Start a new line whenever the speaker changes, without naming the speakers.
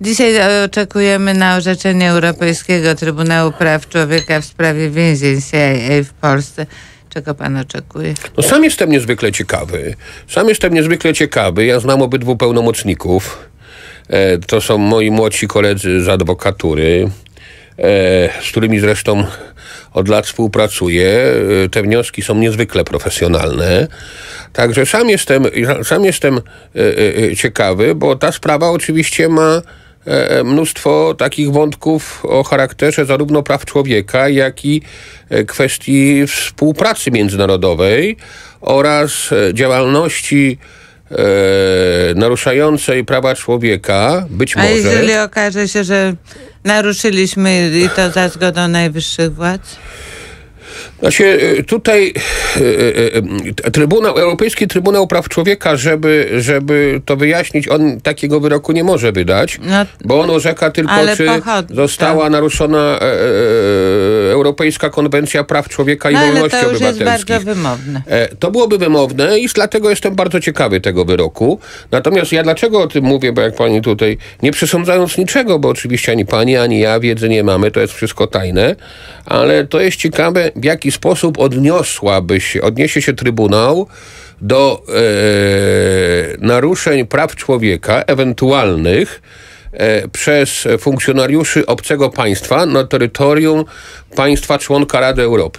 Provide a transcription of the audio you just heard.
Dzisiaj oczekujemy na orzeczenie Europejskiego Trybunału Praw Człowieka w sprawie więzień CIA w Polsce. Czego pan oczekuje?
No sam jestem niezwykle ciekawy. Sam jestem niezwykle ciekawy. Ja znam obydwu pełnomocników. E, to są moi młodsi koledzy z adwokatury, e, z którymi zresztą od lat współpracuję. E, te wnioski są niezwykle profesjonalne. Także sam jestem, sam jestem e, e, ciekawy, bo ta sprawa oczywiście ma E, mnóstwo takich wątków o charakterze zarówno praw człowieka, jak i e, kwestii współpracy międzynarodowej oraz e, działalności e, naruszającej prawa człowieka, być
A
może...
A jeżeli okaże się, że naruszyliśmy i to za zgodą najwyższych władz?
Znaczy, tutaj Trybunał, Europejski Trybunał Praw Człowieka, żeby, żeby to wyjaśnić, on takiego wyroku nie może wydać, no, bo on orzeka tylko, czy została naruszona e, e, Europejska Konwencja Praw Człowieka i
no,
Wolności
ale to
Obywatelskich.
Jest bardzo wymowne.
E, to byłoby wymowne i dlatego jestem bardzo ciekawy tego wyroku. Natomiast ja dlaczego o tym mówię, bo jak pani tutaj, nie przesądzając niczego, bo oczywiście ani pani, ani ja wiedzy nie mamy, to jest wszystko tajne, ale to jest ciekawe, w jaki sposób odniosłaby się, odniesie się Trybunał do e, naruszeń praw człowieka, ewentualnych, przez funkcjonariuszy obcego państwa na terytorium państwa członka Rady Europy.